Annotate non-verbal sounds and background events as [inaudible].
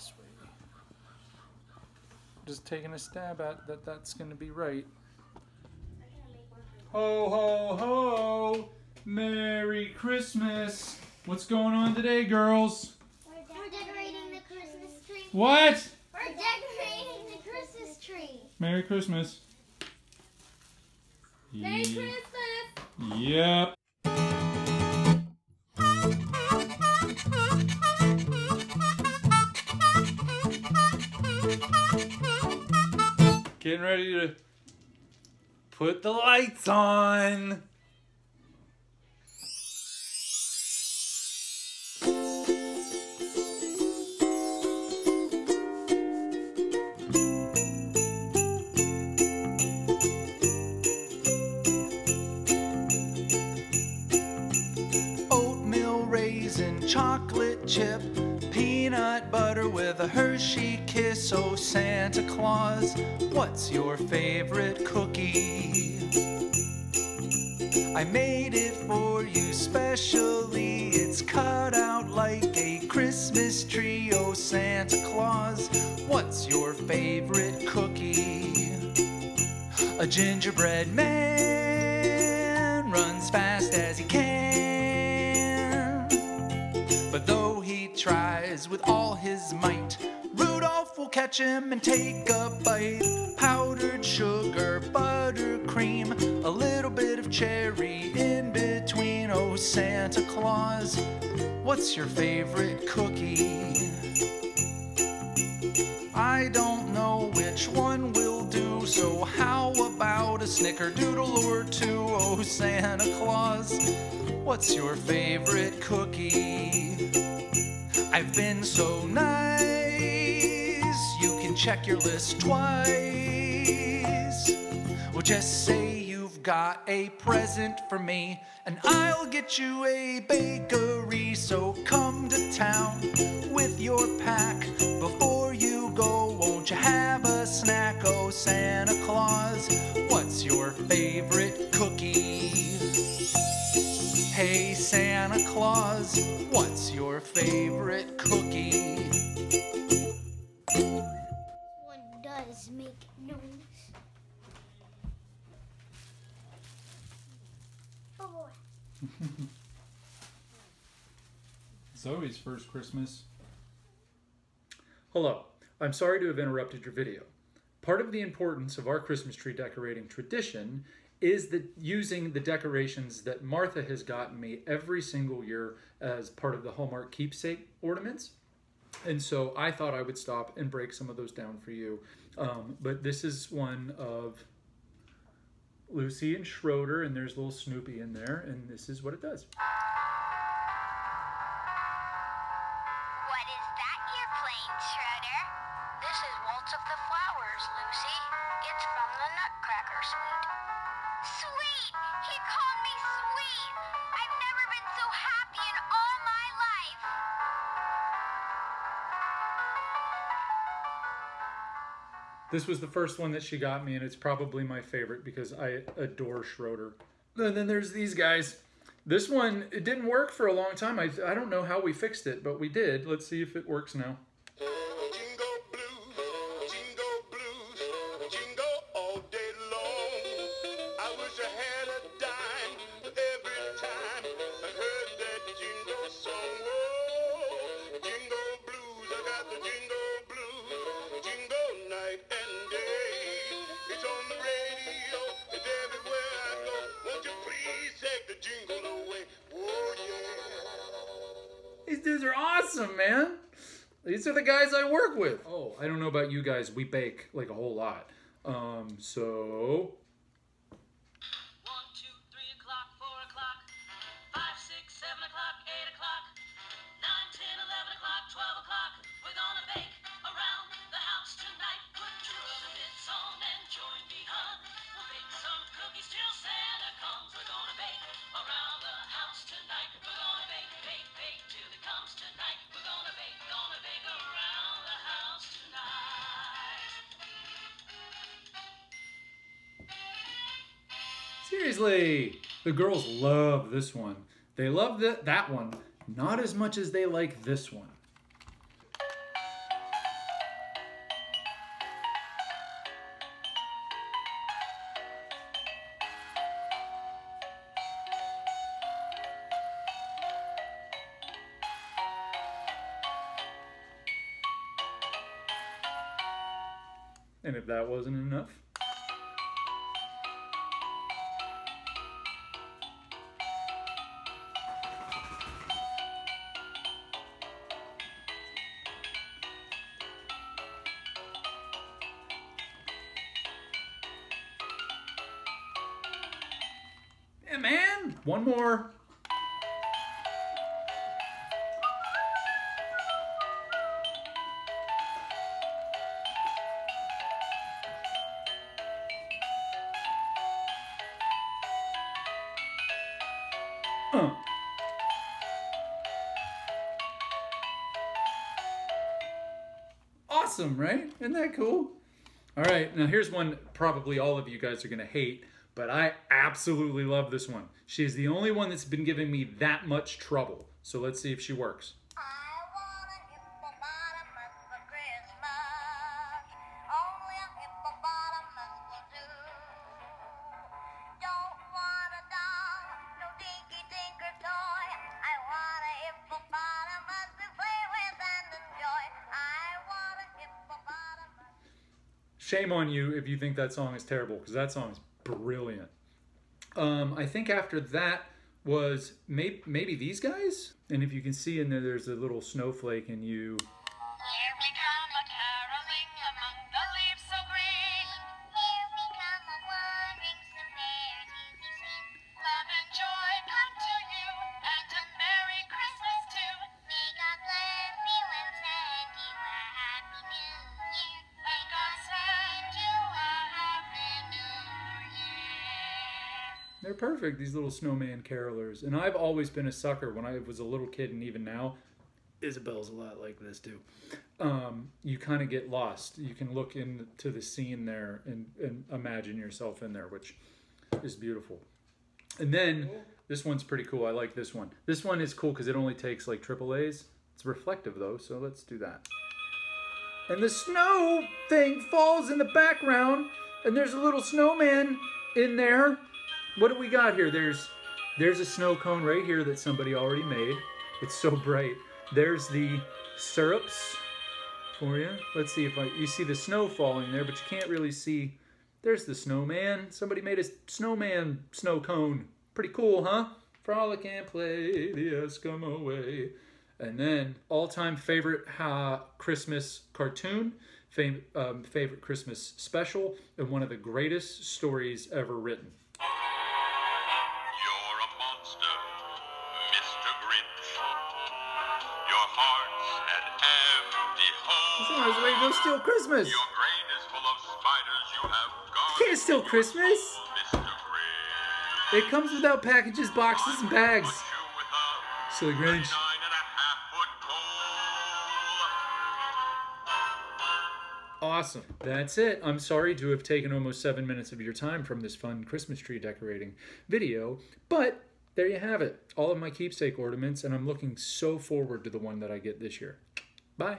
sweetie. Just taking a stab at that. That's gonna be right. Ho ho ho! Merry Christmas! What's going on today, girls? We're decorating the Christmas tree. What? We're decorating the Christmas tree. Merry Christmas. Merry Christmas. Yep. Getting ready to put the lights on. oatmeal raisin, chocolate chip, a Hershey kiss. Oh, Santa Claus, what's your favorite cookie? I made it for you specially. It's cut out like a Christmas tree. Oh, Santa Claus, what's your favorite cookie? A gingerbread man runs fast as he can. With all his might, Rudolph will catch him and take a bite. Powdered sugar, buttercream, a little bit of cherry in between. Oh, Santa Claus, what's your favorite cookie? I don't know which one will do, so how about a snickerdoodle or two? Oh, Santa Claus, what's your favorite cookie? I've been so nice, you can check your list twice. Well, just say you've got a present for me, and I'll get you a bakery. So come to town with your pack does make noise. Oh. [laughs] Zoe's first Christmas. Hello, I'm sorry to have interrupted your video. Part of the importance of our Christmas tree decorating tradition is that using the decorations that Martha has gotten me every single year as part of the Hallmark keepsake ornaments. And so I thought I would stop and break some of those down for you. Um, but this is one of Lucy and Schroeder, and there's little Snoopy in there, and this is what it does. This was the first one that she got me, and it's probably my favorite because I adore Schroeder. And then there's these guys. This one, it didn't work for a long time. I, I don't know how we fixed it, but we did. Let's see if it works now. Dudes are awesome, man. These are the guys I work with. Oh, I don't know about you guys. We bake like a whole lot. Um, so Seriously! The girls love this one. They love that one not as much as they like this one. And if that wasn't enough, one more. Awesome, right? Isn't that cool? All right, now here's one probably all of you guys are going to hate, but I absolutely love this one. She's the only one that's been giving me that much trouble. So let's see if she works. Shame on you if you think that song is terrible, because that song is brilliant. Um, I think after that was may- maybe these guys, and if you can see in there, there's a little snowflake, and you. They're perfect, these little snowman carolers. And I've always been a sucker when I was a little kid, and even now, Isabel's a lot like this too. Um, you kind of get lost. You can look into the scene there and, and imagine yourself in there, which is beautiful. And then this one's pretty cool. I like this one. This one is cool because it only takes like triple A's. It's reflective though, so let's do that. And the snow thing falls in the background, and there's a little snowman in there. What do we got here? There's there's a snow cone right here that somebody already made. It's so bright. There's the syrups for you. Let's see if I you see the snow falling there, but you can't really see. There's the snowman. Somebody made a snowman snow cone. Pretty cool, huh? Frolic and play the Eskimo way. And then all-time favorite uh, Christmas cartoon, fam- um, favorite Christmas special, and one of the greatest stories ever written. Hole. So I was ready to go steal Christmas. Your brain is full of spiders. You have gone. Can't steal Christmas. It comes without packages, boxes, and bags. Put you with a Silly Grinch. nine and a half foot pole. Awesome. That's it. I'm sorry to have taken almost seven minutes of your time from this fun Christmas tree decorating video, but there you have it. All of my keepsake ornaments, and I'm looking so forward to the one that I get this year. Bye.